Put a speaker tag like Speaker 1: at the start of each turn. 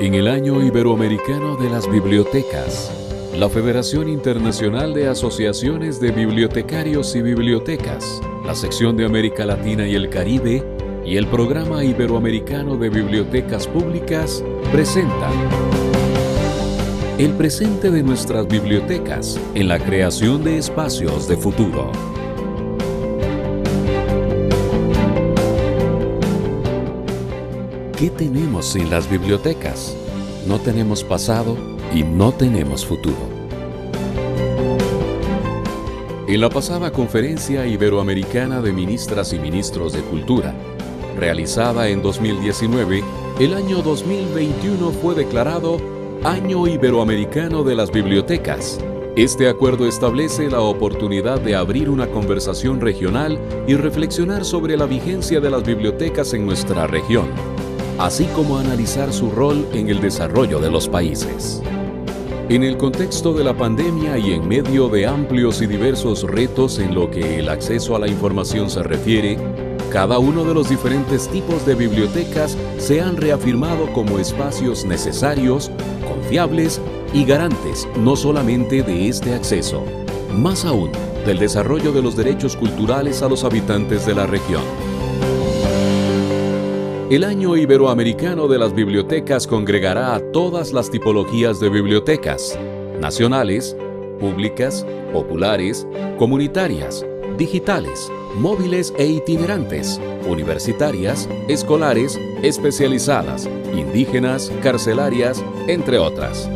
Speaker 1: En el Año Iberoamericano de las Bibliotecas, la Federación Internacional de Asociaciones de Bibliotecarios y Bibliotecas, la sección de América Latina y el Caribe y el Programa Iberoamericano de Bibliotecas Públicas presentan el presente de nuestras bibliotecas en la creación de espacios de futuro. ¿Qué tenemos en las bibliotecas? No tenemos pasado y no tenemos futuro. En la pasada conferencia iberoamericana de ministras y ministros de Cultura, realizada en 2019, el año 2021 fue declarado Año Iberoamericano de las Bibliotecas. Este acuerdo establece la oportunidad de abrir una conversación regional y reflexionar sobre la vigencia de las bibliotecas en nuestra región así como analizar su rol en el desarrollo de los países. En el contexto de la pandemia y en medio de amplios y diversos retos en lo que el acceso a la información se refiere, cada uno de los diferentes tipos de bibliotecas se han reafirmado como espacios necesarios, confiables y garantes no solamente de este acceso, más aún del desarrollo de los derechos culturales a los habitantes de la región. El Año Iberoamericano de las Bibliotecas congregará a todas las tipologías de bibliotecas, nacionales, públicas, populares, comunitarias, digitales, móviles e itinerantes, universitarias, escolares, especializadas, indígenas, carcelarias, entre otras.